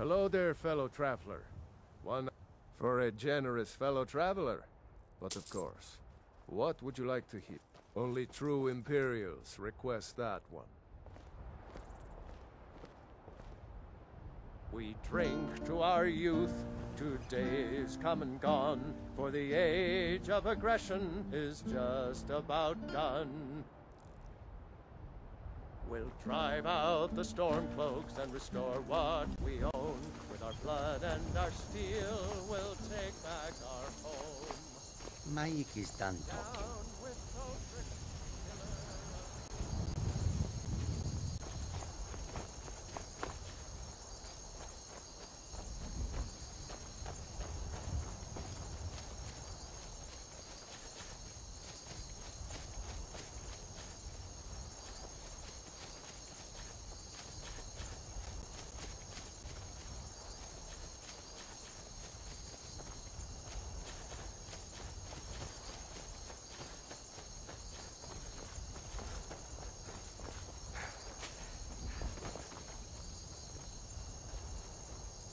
Hello there, fellow traveler. One for a generous fellow traveler. But of course, what would you like to hear? Only true Imperials request that one. We drink to our youth, to days come and gone, for the age of aggression is just about done. We'll drive out the stormcloaks and restore what we. With our blood and our steel, we'll take back our home. Mike is done talking. Down with Todrick, killer.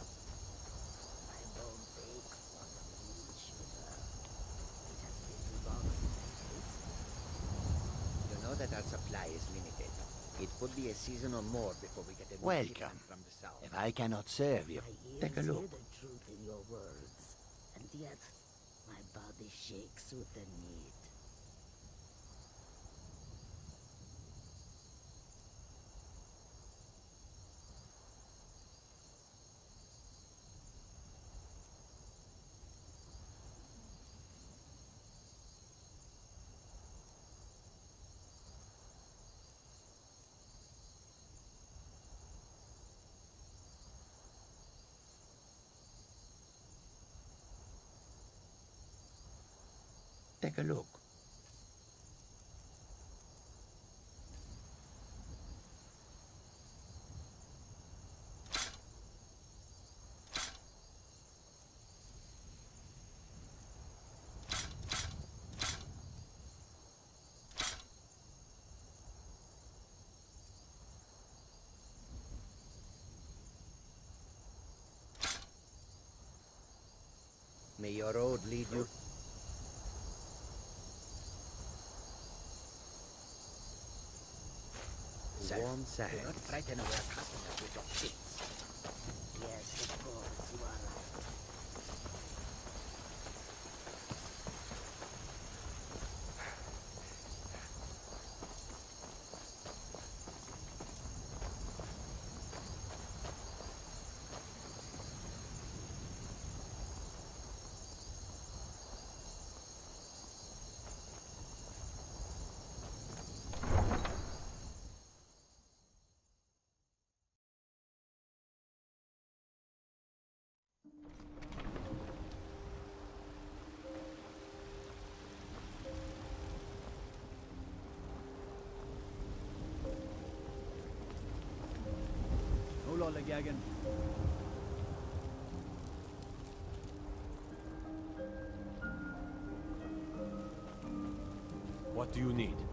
I don't take what I need, sugar. It has little boxes. You know that our supply is limited. It could be a season or more before we get a Welcome. from the south. If I cannot serve you, My ears take a hear look. the truth in your words, and yet my body shakes with the need. Take a look. May your road lead you. Sir, Warm Do not frighten our customers with your cheats. Yes, of course, you are What do you need?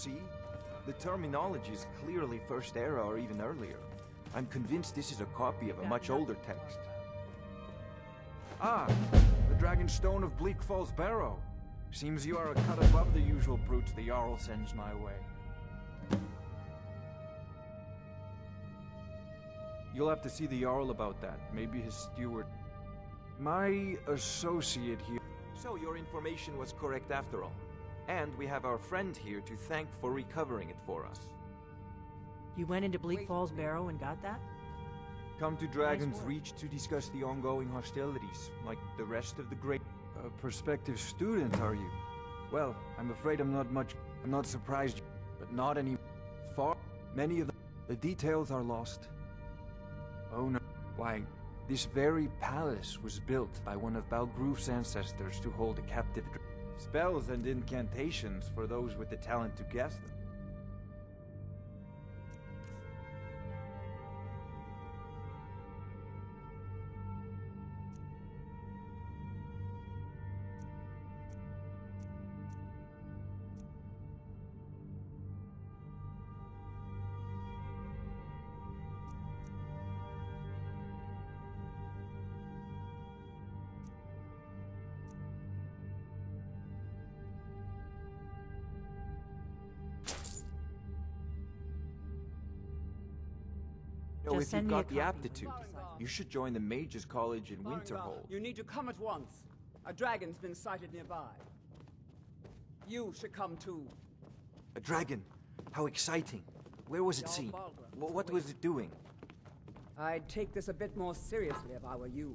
See? The terminology is clearly First Era or even earlier. I'm convinced this is a copy of a much older text. Ah, the Dragon Stone of Bleak Falls Barrow. Seems you are a cut above the usual brutes the Jarl sends my way. You'll have to see the Jarl about that. Maybe his steward. My associate here. So your information was correct after all. And we have our friend here to thank for recovering it for us. You went into Bleak Falls Barrow and got that? Come to Dragon's work. Reach to discuss the ongoing hostilities, like the rest of the great... A prospective student, are you? Well, I'm afraid I'm not much... I'm not surprised, but not any... Far... Many of the... The details are lost. Oh no. Why, this very palace was built by one of Balgroof's ancestors to hold a captive... Spells and incantations for those with the talent to cast them. If you've got the aptitude, you should join the Mages College in Winterhold. You need to come at once. A dragon's been sighted nearby. You should come too. A dragon! How exciting! Where was it seen? Balgruuf Wh- is What was it doing? I'd take this a bit more seriously if I were you.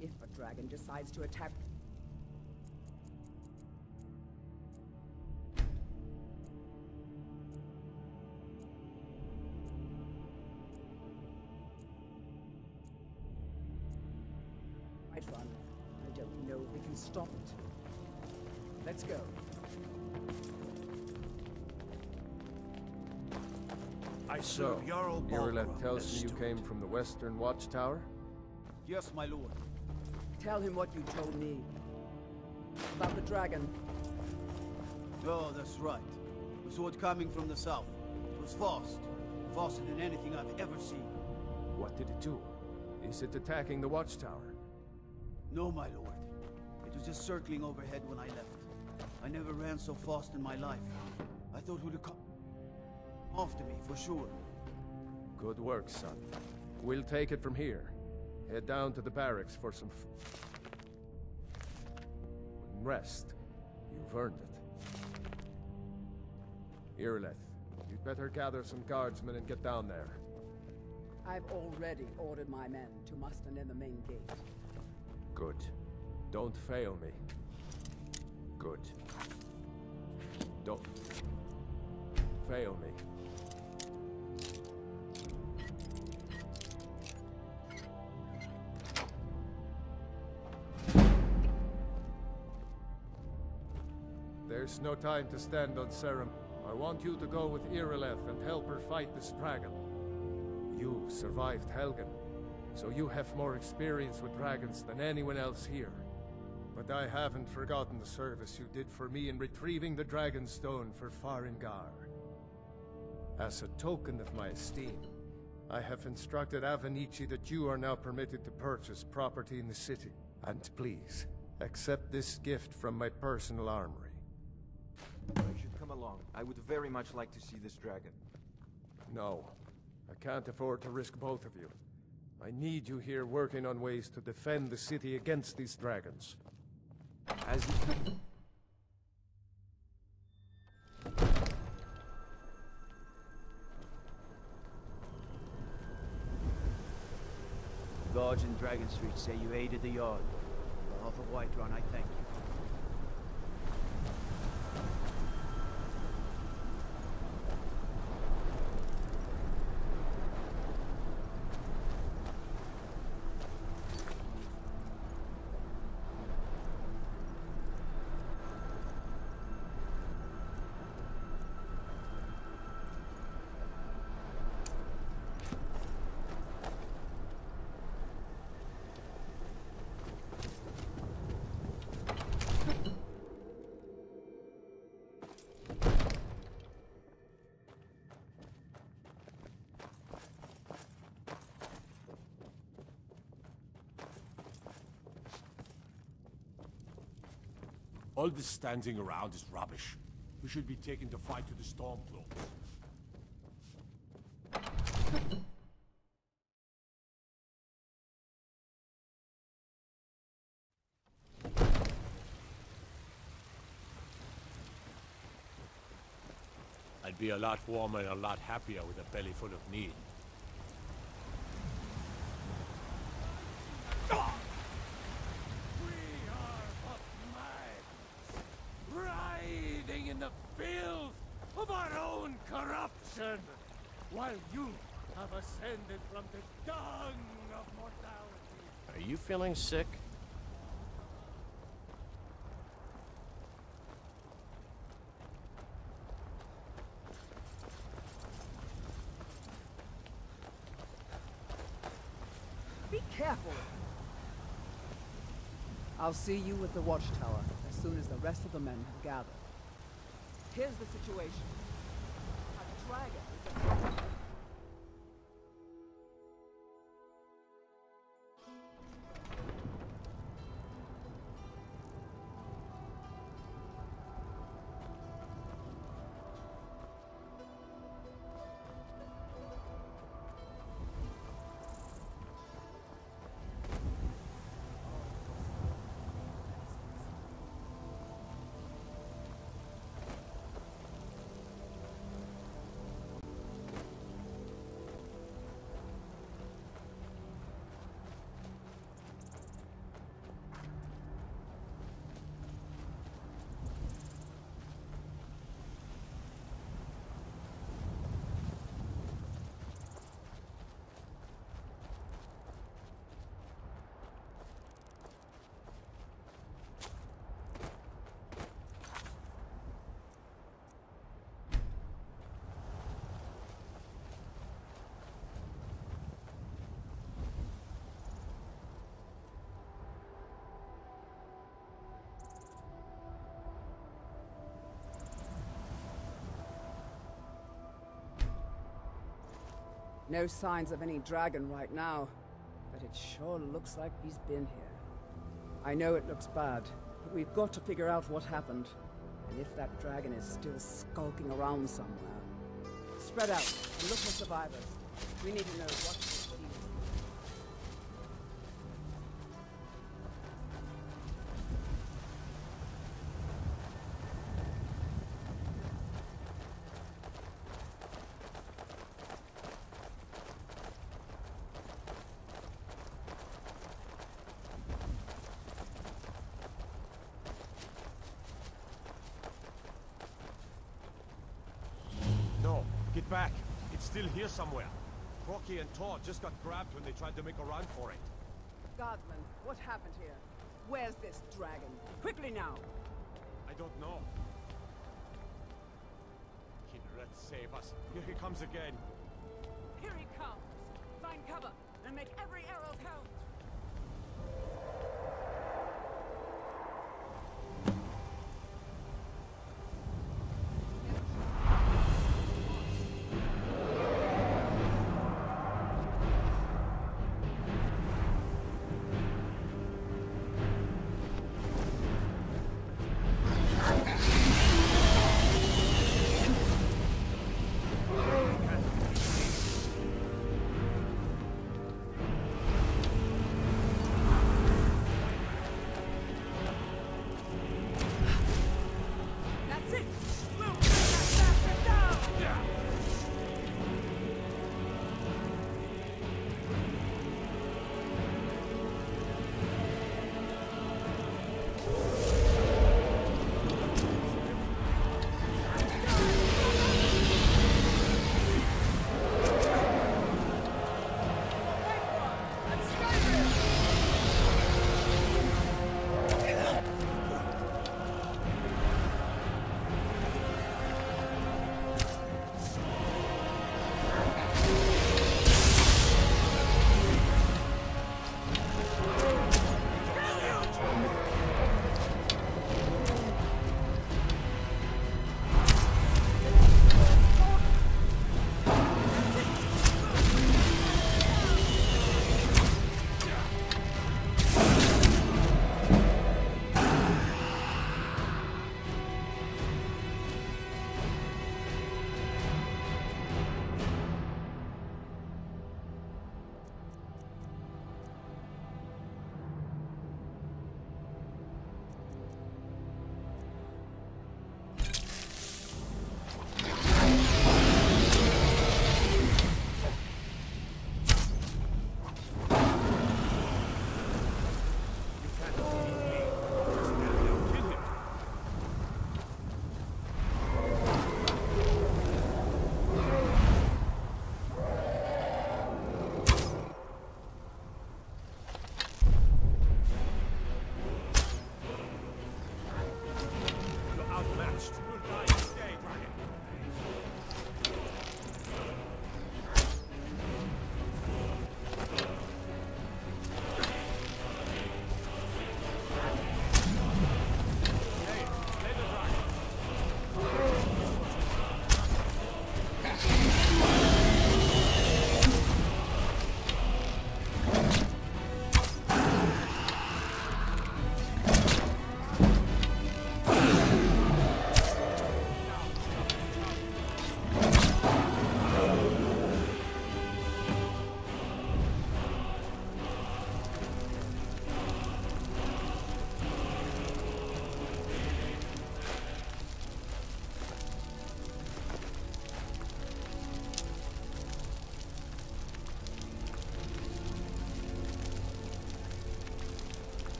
If a dragon decides to attack. Jarl Irileth Balgruuf tells me you came from the Western Watchtower? Yes, my lord. Tell him what you told me. About the dragon. Oh, that's right. We saw it coming from the south. It was fast. Faster than anything I've ever seen. What did it do? Is it attacking the Watchtower? No, my lord. It was just circling overhead when I left. I never ran so fast in my life. I thought it would have come after me, for sure. Good work, son. We'll take it from here. Head down to the barracks for some f- rest. You've earned it. Irileth, you'd better gather some guardsmen and get down there. I've already ordered my men to muster near the main gate. Good. Don't fail me. Good. Don't fail me. There's no time to stand on ceremony. I want you to go with Irileth and help her fight this dragon. You survived Helgen, so you have more experience with dragons than anyone else here. But I haven't forgotten the service you did for me in retrieving the Dragon Stone for Faringar. As a token of my esteem, I have instructed Avenici that you are now permitted to purchase property in the city. And please, accept this gift from my personal armory. I should come along. I would very much like to see this dragon. No, I can't afford to risk both of you. I need you here working on ways to defend the city against these dragons. As you... Guards in Dragon Street say you aided the Yard. On behalf of Whiterun, I thank you. All this standing around is rubbish. We should be taking the fight to the Stormcloaks. I'd be a lot warmer and a lot happier with a belly full of meat. The filth of our own corruption, while you have ascended from the dung of mortality. Are you feeling sick? Be careful. I'll see you at the watchtower as soon as the rest of the men have gathered. Here's the situation. A dragon is a... No signs of any dragon right now, but it sure looks like he's been here. I know it looks bad, but we've got to figure out what happened, and if that dragon is still skulking around somewhere. Spread out and look for survivors. We need to know what back. It's still here somewhere. Crocky and Todd just got grabbed when they tried to make a run for it. Guardsman, what happened here? Where's this dragon? Quickly now! I don't know. Kineret, save us. Here he comes again. Here he comes! Find cover and make every arrow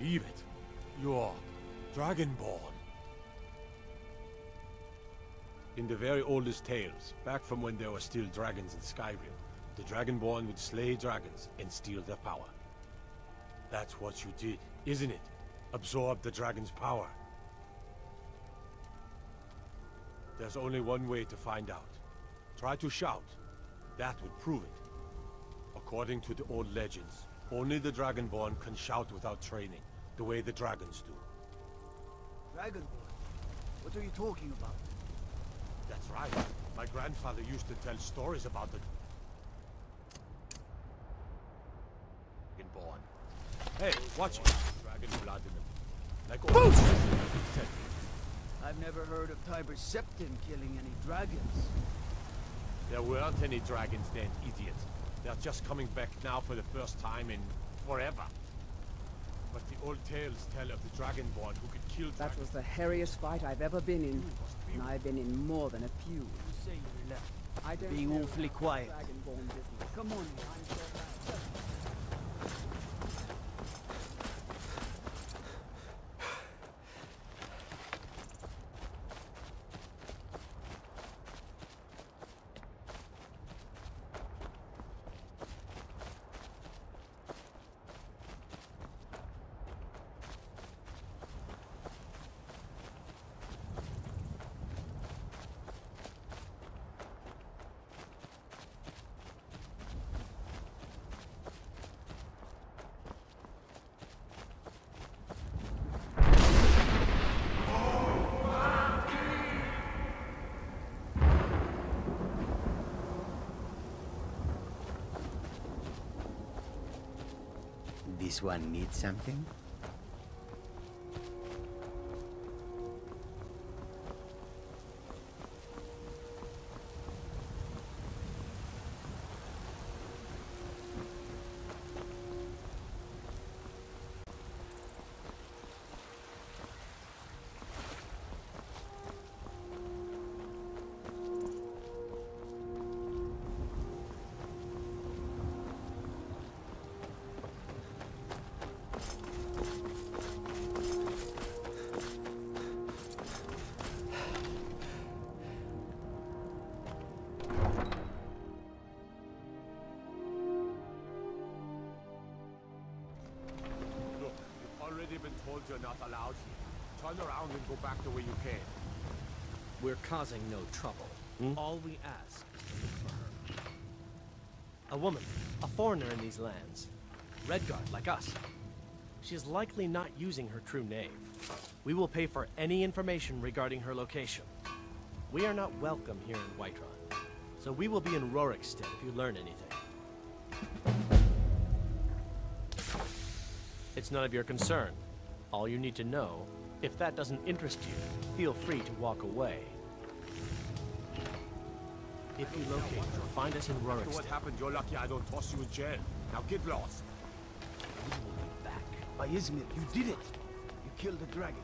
believe it. You're Dragonborn. In the very oldest tales, back from when there were still dragons in Skyrim, the Dragonborn would slay dragons and steal their power. That's what you did, isn't it? Absorb the dragon's power. There's only one way to find out. Try to shout. That would prove it. According to the old legends, only the Dragonborn can shout without training, the way the dragons do. Dragonborn? What are you talking about? That's right. My grandfather used to tell stories about the Dragonborn. Hey, watch it. Dragon blood in them. Like all. I've never heard of Tiber Septim killing any dragons. There weren't any dragons then, idiot. They're just coming back now for the first time in forever. But the old tales tell of the Dragonborn who could kill That was the hairiest fight I've ever been in, and I've been in more than a few. You say you're left. I don't Being awfully quiet. Dragonborn business. Come on, This one needs something? Told you're not allowed here. Turn around and go back the way you came. We're causing no trouble. Hmm? All we ask is for her. A woman, a foreigner in these lands. Redguard, like us. She is likely not using her true name. We will pay for any information regarding her location. We are not welcome here in Whiterun, so we will be in Rorikstead if you learn anything. It's none of your concern. All you need to know, if that doesn't interest you, feel free to walk away. If you locate her, find us in After Rurikstead. what happened, you're lucky I don't toss you in jail. Now get lost. We will be back. By Izmir, you did it! You killed the dragon.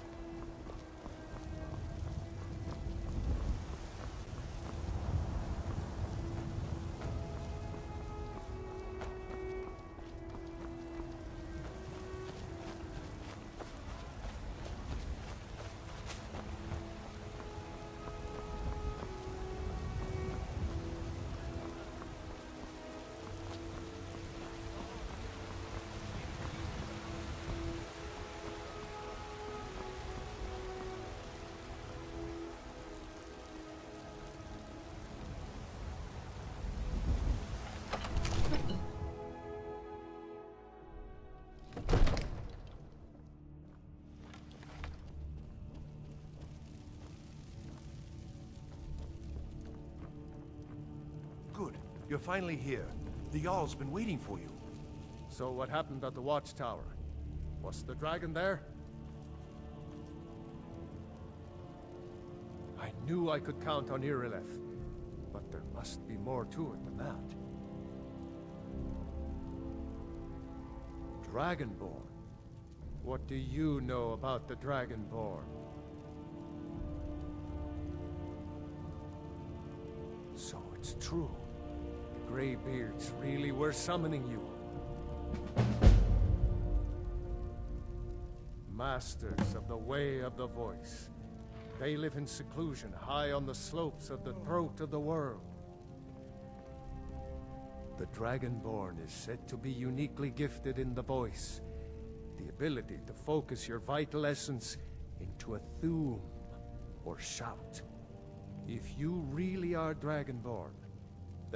You're finally here. The Jarl's been waiting for you. So what happened at the watchtower? Was the dragon there? I knew I could count on Irileth, but there must be more to it than that. Dragonborn? What do you know about the Dragonborn? So it's true. Greybeards really were summoning you. Masters of the Way of the Voice. They live in seclusion high on the slopes of the throat of the world. The Dragonborn is said to be uniquely gifted in the voice. The ability to focus your vital essence into a thum or shout. If you really are Dragonborn,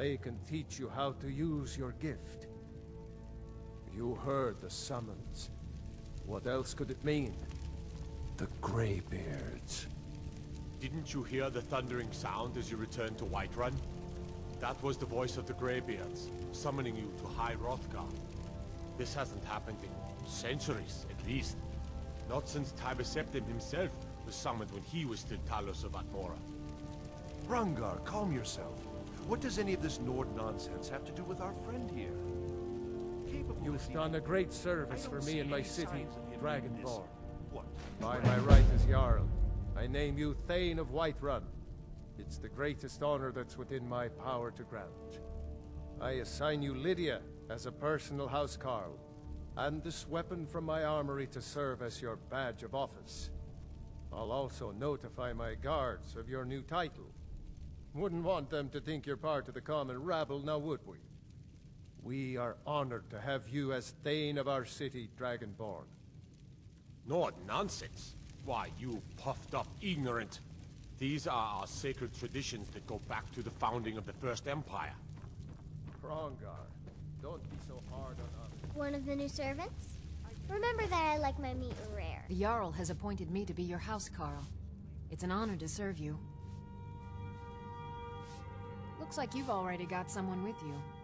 they can teach you how to use your gift. You heard the summons. What else could it mean? The Greybeards. Didn't you hear the thundering sound as you returned to Whiterun? That was the voice of the Greybeards, summoning you to High Hrothgar. This hasn't happened in centuries, at least. Not since Tiber Septim himself was summoned when he was still Talos of Atmora. Rungar, calm yourself. What does any of this Nord nonsense have to do with our friend here? Capable You've done a great service for me and my city, signs of him in this- Dragonborn. What? By my right as Jarl, I name you Thane of Whiterun. It's the greatest honor that's within my power to grant. I assign you Lydia as a personal housecarl, and this weapon from my armory to serve as your badge of office. I'll also notify my guards of your new title. Wouldn't want them to think you're part of the common rabble, now would we? We are honored to have you as Thane of our city, Dragonborn. Nord nonsense. Why, you puffed up ignorant. These are our sacred traditions that go back to the founding of the First Empire. Prongar, don't be so hard on us. One of the new servants? Remember that I like my meat rare. The Jarl has appointed me to be your house, Carl. It's an honor to serve you. Looks like you've already got someone with you.